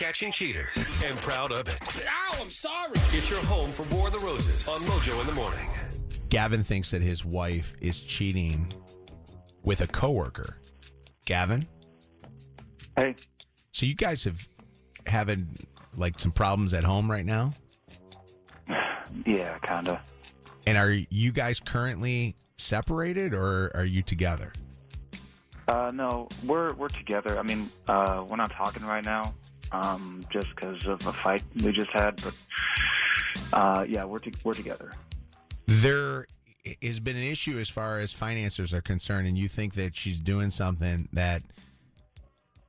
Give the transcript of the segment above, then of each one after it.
catching cheaters and proud of it. Ow, I'm sorry. It's your home for War of the Roses on Mojo in the Morning. Gavin thinks that his wife is cheating with a coworker. Gavin, Hey, so you guys have having like some problems at home right now, yeah, kinda. and are you guys currently separated or are you together? Uh, no, we're we're together. I mean, uh, we're not talking right now, um, just because of a fight we just had. But uh, yeah, we're to, we're together. There has been an issue as far as finances are concerned, and you think that she's doing something that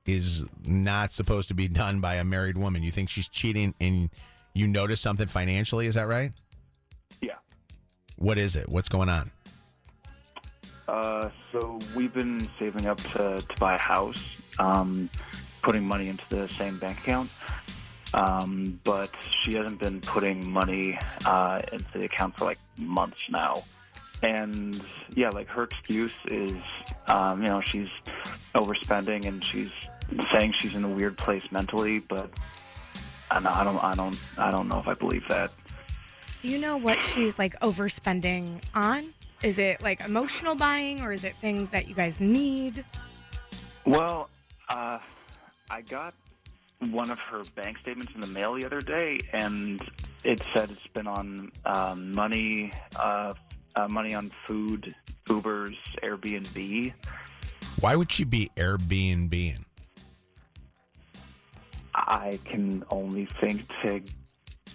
is not supposed to be done by a married woman. You think she's cheating, and you notice something financially. Is that right? Yeah. What is it? What's going on? Uh, so we've been saving up to to buy a house, um, putting money into the same bank account. Um, but she hasn't been putting money uh, into the account for like months now. And yeah, like her excuse is, um, you know, she's overspending and she's saying she's in a weird place mentally. But I don't, I don't, I don't, I don't know if I believe that. Do you know what she's like overspending on? Is it like emotional buying or is it things that you guys need? Well, uh, I got one of her bank statements in the mail the other day, and it said it's been on um, money, uh, uh, money on food, Ubers, Airbnb. Why would she be Airbnb? I can only think to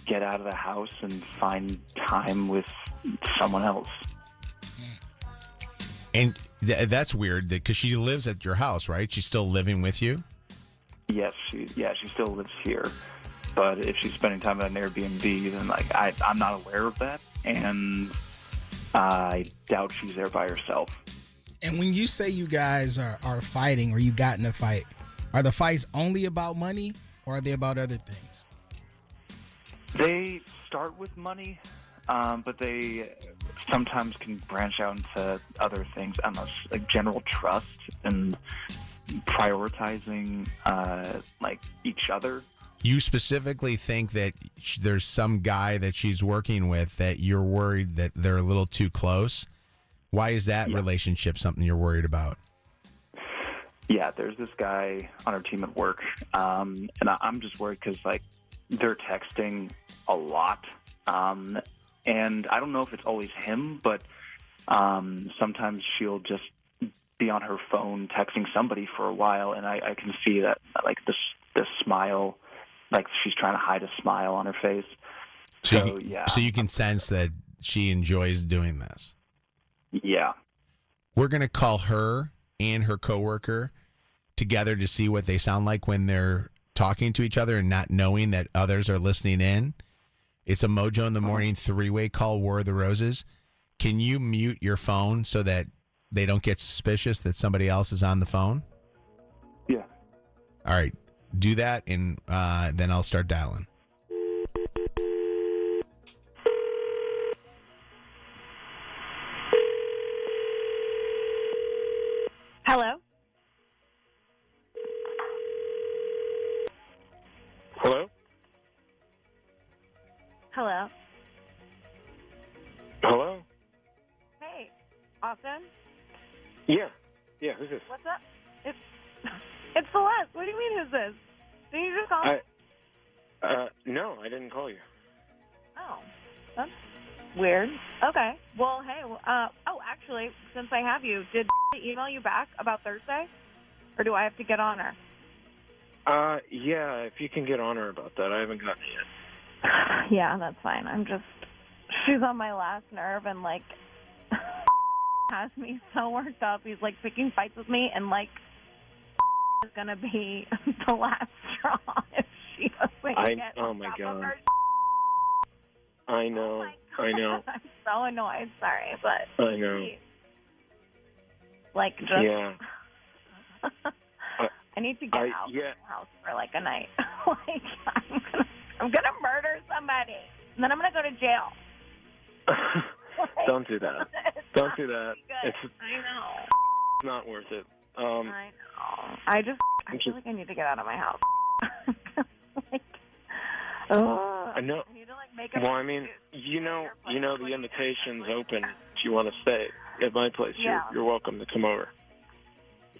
get out of the house and find time with someone else. And th- that's weird because she lives at your house, right? She's still living with you. Yes, she yeah she still lives here, but if she's spending time at an Airbnb, then like I I'm not aware of that, and I doubt she's there by herself. And when you say you guys are, are fighting or you got in a fight, are the fights only about money or are they about other things? They start with money, um, but they sometimes can branch out into other things. Don't like general trust and prioritizing uh, like each other. You specifically think that sh- there's some guy that she's working with that you're worried that they're a little too close. Why is that relationship something you're worried about? Yeah, there's this guy on our team at work, um, and I, I'm just worried because like they're texting a lot, um, and I don't know if it's always him, but um, sometimes she'll just be on her phone texting somebody for a while, and I, I can see that like this this smile, like she's trying to hide a smile on her face. So, So, you, yeah. so you can sense that she enjoys doing this. Yeah, We're going to call her and her coworker together to see what they sound like when they're talking to each other and not knowing that others are listening in. It's a Mojo in the uh-huh. Morning three way call, War of the Roses. Can you mute your phone so that they don't get suspicious that somebody else is on the phone? yeah. All right, do that, and uh, then I'll start dialing. Hello? Hello? Hello? Hello? Hey, Austin? Yeah. Yeah, who's this? What's up? It's it's Celeste. What do you mean who's this? Did you just call me? I uh no, I didn't call you. Oh, that's weird. Okay. Well, hey, uh, oh, actually, since I have you, did she email you back about Thursday? Or do I have to get on her? Uh yeah, if you can get on her about that. I haven't gotten it yet. yeah, that's fine. I'm just, she's on my last nerve and, like, has me so worked up. He's, like, picking fights with me and, like, is going to be the last straw if she doesn't I- get oh my God. I oh know. Oh I know. I'm so annoyed. Sorry, but I know. like just Yeah. I need to get I- out yeah. of the house for like a night. like I'm gonna, I'm gonna murder somebody, and then I'm gonna go to jail. Like, Don't do that. Don't do that. It's. I know. not worth it. Um I know. I just I feel just- like I need to get out of my house. like, Oh, I know. I need to like make a Well, I mean, you know, you know, the invitation's open. If you want to stay at my place, Yeah. you're you're welcome to come over.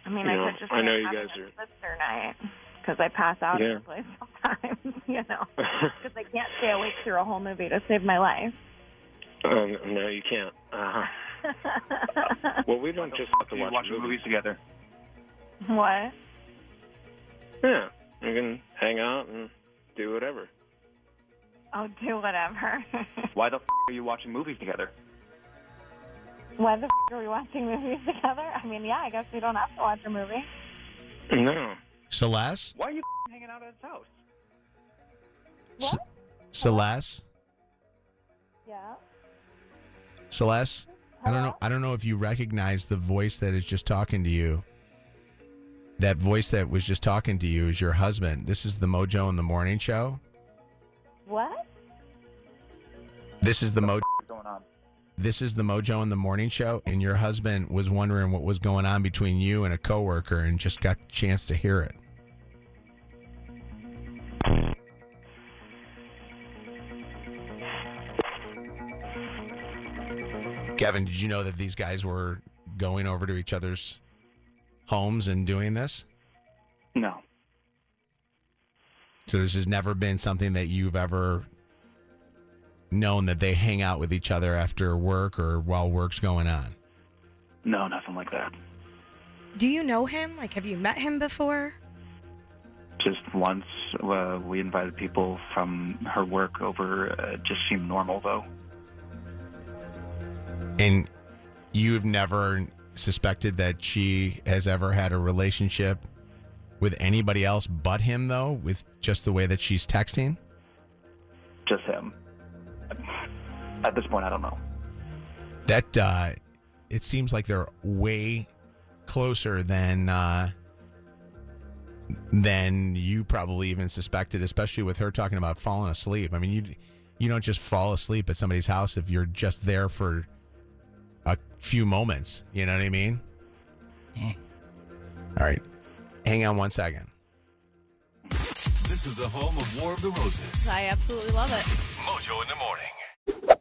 I mean, you I know, could just. I know you guys are- sister night because I pass out Yeah. at your place sometimes. You know, because I can't stay awake through a whole movie to save my life. um, no, you can't. Uh-huh. Well, we don't just have to watch, watch movies. movies together. what? Yeah, we can hang out and do whatever. I'll do whatever. Why the f- are you watching movies together? Why the f- are we watching movies together? I mean, yeah, I guess we don't have to watch a movie. No. Celeste? Why are you f- hanging out at his house? Ce- Celeste? Yeah. Celeste? I don't know. I don't know if you recognize the voice that is just talking to you. That voice that was just talking to you is your husband. This is the Mojo in the Morning Show. What? This is the Mo. What's going on? This is the Mojo in the Morning Show, and your husband was wondering what was going on between you and a coworker, and just got a chance to hear it. Gavin, did you know that these guys were going over to each other's homes and doing this? No. So this has never been something that you've ever known that they hang out with each other after work or while work's going on. No, nothing like that. Do you know him? Like, have you met him before? Just once uh, we invited people from her work over. Uh, it just seemed normal, though. And you've never suspected that she has ever had a relationship with anybody else but him, though, with just the way that she's texting? Just him. At this point, I don't know. That, uh, it seems like they're way closer than, uh, than you probably even suspected, especially with her talking about falling asleep. I mean, you, you don't just fall asleep at somebody's house if you're just there for few moments. You know what I mean? Hmm. All right. Hang on one second. This is the home of War of the Roses. I absolutely love it. Mojo in the morning.